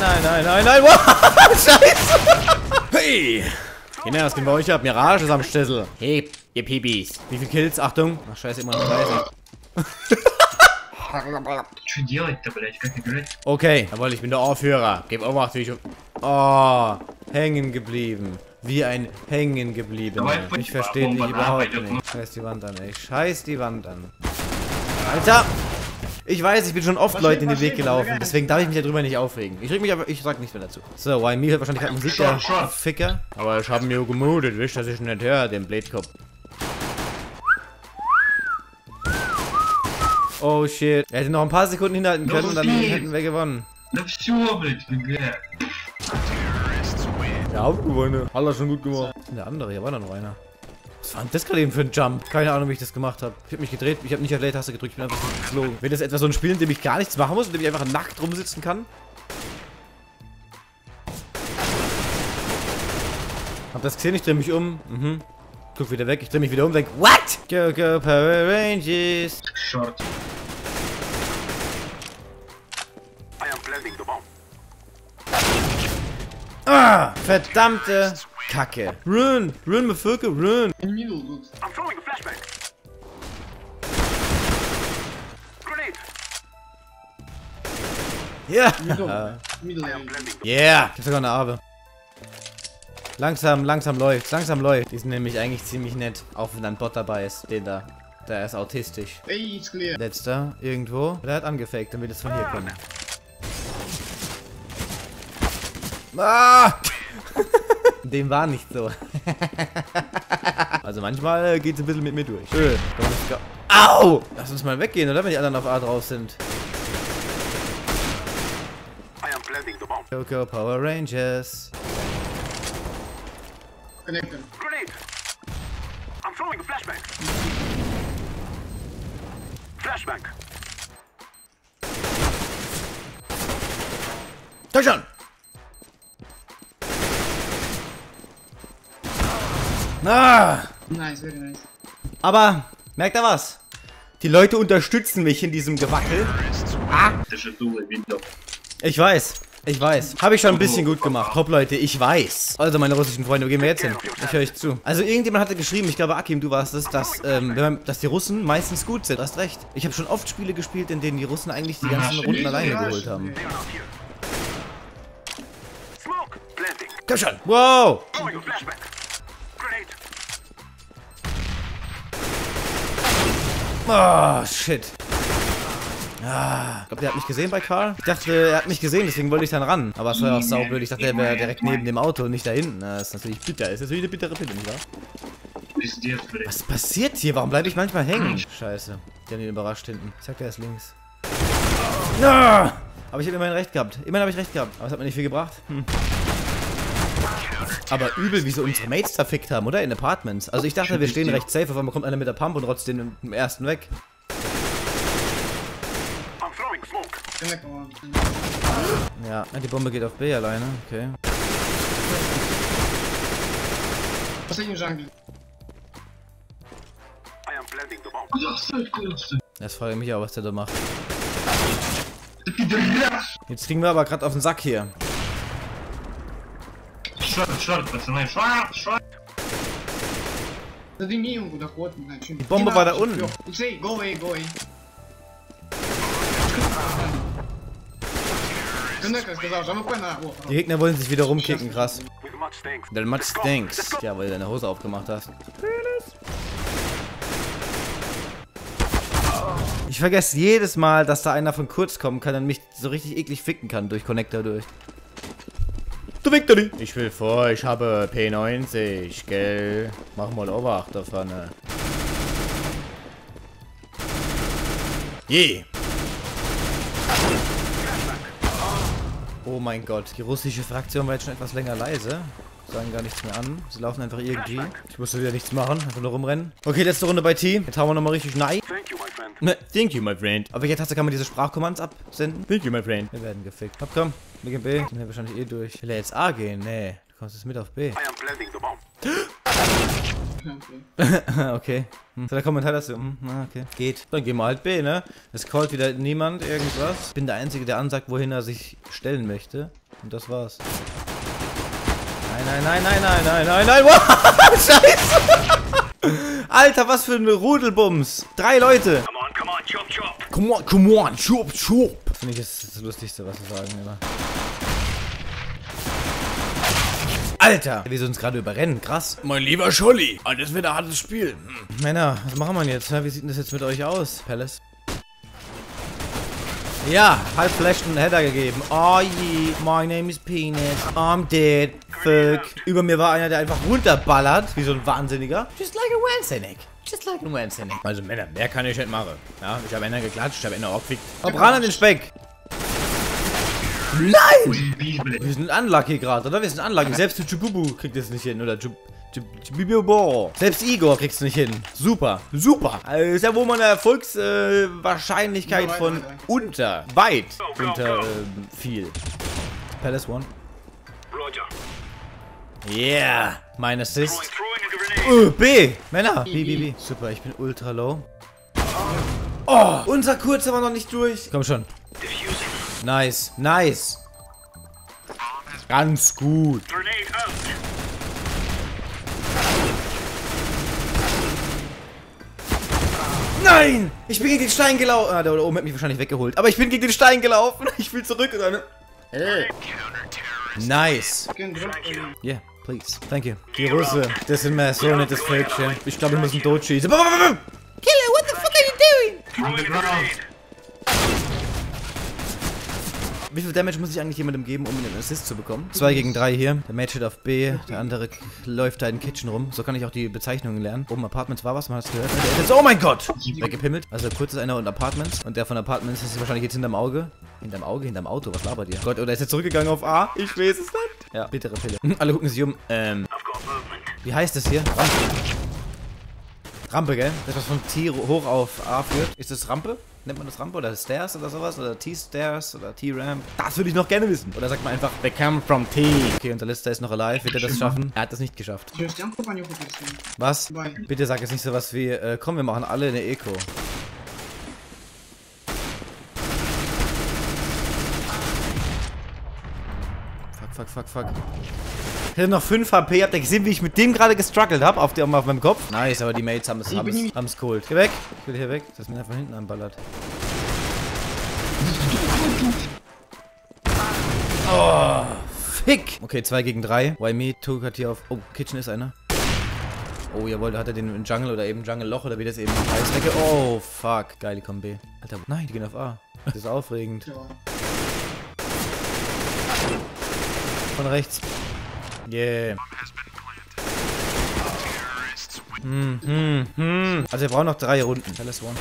nein, nein, nein, nein, nein. Wow, scheiße. Hey. Kinder, was geht bei euch ab? Mirage ist am Schlüssel. Hey, ihr Pibis. Wie viele Kills? Achtung. Ach, scheiße, immer noch 30. Okay, jawohl, ich bin der Aufhörer. Gib Obacht, wie ich... Oh, hängen geblieben. Wie ein hängen geblieben. Ich verstehe die überhaupt nicht. Scheiß die Wand an, ey. Scheiß die Wand an. Alter! Ich weiß, ich bin schon oft Leute in den Weg gelaufen, deswegen darf ich mich darüber nicht aufregen. Ich reg mich aber, ich sag nichts mehr dazu. So, why me hört wahrscheinlich gerade Musiker, Ficker. Aber ich habe mir gemutet, wisch, dass ich nicht höre, den Blätkopf. Oh shit. Er hätte noch ein paar Sekunden hinhalten können und dann hätten wir gewonnen. Wir haben gewonnen. Hat er schon gut gemacht. Der andere, hier war da noch einer. Was war denn das gerade eben für ein Jump? Keine Ahnung, wie ich das gemacht habe. Ich habe mich gedreht, ich habe nicht auf Leertaste gedrückt, ich bin einfach so geflogen. Wird das etwa so ein Spiel, in dem ich gar nichts machen muss, in dem ich einfach nackt rumsitzen kann? Hab das gesehen, ich drehe mich um. Mhm. Guck wieder weg, ich drehe mich wieder um, denk, what? Go, go, Power Rangers. Short. Ah, verdammte. Kacke. Run, run, Mefirke, run. Middle good. I'm throwing a flashbang. Grenade. Ja. Middle. Middle. area. Yeah! Ich hab sogar eine Arbe. Langsam, langsam läuft, langsam läuft. Die sind nämlich eigentlich ziemlich nett, auch wenn ein Bot dabei ist, den da. Der ist autistisch. Hey, it's clear. Letzter, irgendwo. Der hat angefaked, dann wird es von hier kommen. Ah! Dem war nicht so. also manchmal äh, geht es ein bisschen mit mir durch. Öh, ga- Au! Lass uns mal weggehen, oder? Wenn die anderen auf A drauf sind. I am planting the bomb. Go, go, Power Rangers. Connect them. Grenade. I'm throwing a flashbang. Flashbang. Komm Ah. Nice, very nice. Aber, merkt ihr was? Die Leute unterstützen mich in diesem Gewackel. Ah. Ich weiß. Ich weiß. Habe ich schon ein bisschen gut gemacht. Hopp, Leute, ich weiß. Also, meine russischen Freunde, wo gehen wir jetzt hin? Ich höre euch zu. Also, irgendjemand hatte geschrieben, ich glaube, Akim, du warst es, dass, ähm, dass die Russen meistens gut sind. Du hast recht. Ich habe schon oft Spiele gespielt, in denen die Russen eigentlich die ganzen Runden alleine geholt haben. Komm schon. Wow. Oh, shit. Ah, ich glaube, der hat mich gesehen bei Karl. Ich dachte, er hat mich gesehen, deswegen wollte ich dann ran. Aber es war ja auch saublöd. Ich dachte, er wäre direkt neben dem Auto und nicht da hinten. Das ist natürlich bitter. Das ist natürlich eine bittere Pille, nicht wahr? Was passiert hier? Warum bleibe ich manchmal hängen? Scheiße. Die haben ihn überrascht hinten. Ich sag, der ist links. Ah, aber ich habe immerhin recht gehabt. Immerhin habe ich recht gehabt. Aber es hat mir nicht viel gebracht. Hm. Aber übel, wie sie unsere Mates zerfickt haben, oder? In Apartments. Also ich dachte, wir stehen recht safe, auf einmal kommt einer mit der Pump und rotzt den im ersten weg. Ja, die Bombe geht auf B alleine, okay. Was ist Jungle? Das frage ich mich auch, was der da macht. Jetzt kriegen wir aber gerade auf den Sack hier Шорт, шорт, пацаны, шорт, шорт! Задыми ему куда ход, не знаю, что Die Bombe war da unten. Иксей, go away, go away. Connect, сказал, же АВП на... О, Die Gegner wollen sich wieder rumkicken, krass. With much thanks. Denn much stinks. Ja, weil du deine Hose aufgemacht hast. Ich vergesse jedes Mal, dass da einer von kurz kommen kann und mich so richtig eklig ficken kann durch Connector durch. Du Victory! Ich will vor, ich habe P90, gell? Mach mal Obacht da. Je! Oh mein Gott, die russische Fraktion war jetzt schon etwas länger leise. Sagen gar nichts mehr an. Sie laufen einfach irgendwie. Ich musste wieder nichts machen, einfach nur rumrennen. Okay, letzte Runde bei T. Jetzt hauen wir nochmal richtig nein. Thank you, my friend. Ne, thank you, my friend. Auf welcher Taste kann man diese Sprachkommands absenden? Thank you, my friend. Wir werden gefickt. Hopp, komm. Wir gehen B. Sind wir wahrscheinlich eh durch. Will er jetzt A gehen? Nee. Du kommst jetzt mit auf B. I am planting the bomb. okay. okay. Hm. So, der Kommentar dazu. Hm, na, okay. Geht. Dann gehen wir halt B, ne? Es callt wieder niemand irgendwas. Ich bin der Einzige, der ansagt, wohin er sich stellen möchte. Und das war's. Nein, nein, nein, nein, nein, nein, nein, nein. Wow, Scheiße. Alter, was für ein Rudelbums. Drei Leute. Come on, come on, chop, chop. Come on, come on, chop, chop. Das finde ich ist das Lustigste, was wir sagen immer. Alter! Wir sind uns gerade überrennen, krass. Mein lieber Scholli, alles wird ein hartes Spiel. Hm. Männer, was machen wir jetzt? Wie sieht denn das jetzt mit euch aus, Palace? Ja, halb Flash einen Header gegeben. Oh je, my name is Penis. I'm dead. Fuck. Über mir war einer, der einfach runterballert. Wie so ein Wahnsinniger. Just like a Wahnsinnig. Just like a Wahnsinnig. Also Männer, mehr kann ich nicht machen. Ja, ich habe Männer geklatscht, ich habe Männer aufgekickt. Ob ran an den Speck. Nein! Wir sind unlucky gerade, oder? Wir sind unlucky. Selbst der Chububu kriegt das nicht hin, oder Chububu. Selbst Igor kriegt es nicht hin. Super, super. Also ist ja wohl mal eine Erfolgswahrscheinlichkeit äh, von unter, weit unter ähm, viel. Palace One. Roger. Yeah, mein Assist. Uh, B, Männer. B, B, B. Super, ich bin ultra low. Oh, unser Kurzer war noch nicht durch. Komm schon. Nice, nice. Ganz gut. Grenade out. Nein! Ich bin gegen den Stein gelaufen. Ah, der da oben hat mich wahrscheinlich weggeholt. Aber ich bin gegen den Stein gelaufen. Ich will zurück und dann. Äh. Nice. Yeah, please. Thank you. Die Russe. Das sind mir so nettes Völkchen. Ich glaube, wir müssen tot schießen. Killer, what the fuck are you doing? Throwing a grenade. Wie viel Damage muss ich eigentlich jemandem geben, um einen Assist zu bekommen? 2 gegen 3 hier. Der Mage steht auf B. Der andere läuft da in Kitchen rum. So kann ich auch die Bezeichnungen lernen. Oben Apartments war was, man hat es gehört. Jetzt, oh mein Gott! Weggepimmelt. Also kurz ist einer und Apartments. Und der von Apartments ist wahrscheinlich jetzt hinterm Auge. Hinterm Auge, hinterm Auto. Was labert ihr? Gott, oder ist er zurückgegangen auf A? Ich weiß es nicht. Ja, bittere Pille. Hm, Alle gucken sich um. Ähm, wie heißt das hier? Rampe. Rampe, gell? Das, was von T hoch auf A führt. Ist das Rampe? nennt man das Rampe oder Stairs oder sowas? Oder T-Stairs oder T-Ramp? Das würde ich noch gerne wissen. Oder sagt man einfach, they come from T. Okay, unser Lister ist noch alive. Wird er das schaffen? Er hat das nicht geschafft. Was? Bitte sag jetzt nicht sowas wie, äh, komm, wir machen alle eine Eco. Fuck, fuck, fuck, fuck. Ich hatte noch 5 HP. Habt ihr gesehen, wie ich mit dem gerade gestruggelt habe? Auf, dem- auf meinem Kopf? Nice, aber die Mates haben es nicht- haben's geholt. Geh weg. Ich will hier weg. Das mir einfach hinten anballert. Oh, fick. Okay, 2 gegen 3. Why me? Took hat hier auf... Oh, Kitchen ist einer. Oh, jawohl, da hat er den im Jungle oder eben Jungle Loch oder wie das eben heißt. Oh, fuck. Geile Kombi. Alter, nein, die gehen auf A. Das ist aufregend. Ja. Von rechts. Yeah. Hm, hm, hm. Also wir brauchen noch drei Runden. Alles one.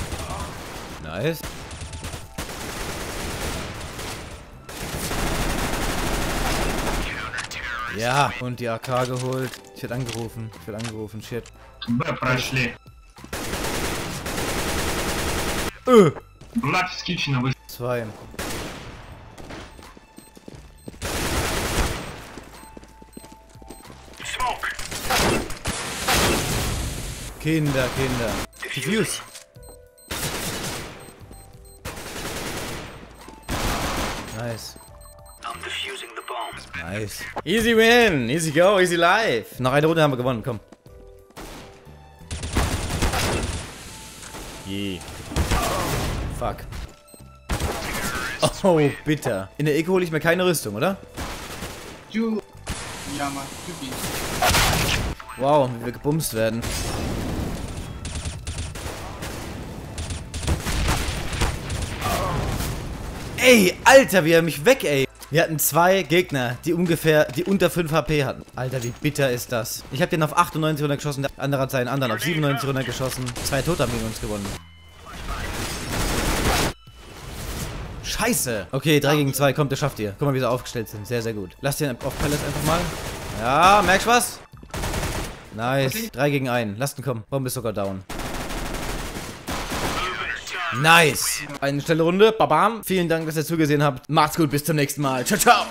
Nice. Ja, und die AK geholt. Ich werde angerufen. Ich werde angerufen, shit. Äh. Zwei. Kinder, Kinder. Diffuse. Nice. Nice. Easy win, easy go, easy life. Noch eine Runde haben wir gewonnen, komm. Je. Fuck. Oh, bitter. In der Eco hole ich mir keine Rüstung, oder? Wow, wie wir gebumst werden. Ey, Alter, wie er mich weg, ey. Wir hatten zwei Gegner, die ungefähr, die unter 5 HP hatten. Alter, wie bitter ist das? Ich habe den auf 98 runter geschossen, der andere hat seinen anderen auf 97 runter geschossen. Zwei Tote haben gegen uns gewonnen. Scheiße. Okay, 3 gegen 2, kommt, das schafft ihr. Guck mal, wie sie aufgestellt sind. Sehr, sehr gut. Lasst den auf Palace einfach mal. Ja, merkst du was? Nice. 3 gegen 1. Lasst ihn kommen. Bombe ist sogar down. Nice. Eine schnelle Runde. Babam. Vielen Dank, dass ihr zugesehen habt. Macht's gut. Bis zum nächsten Mal. Ciao, ciao.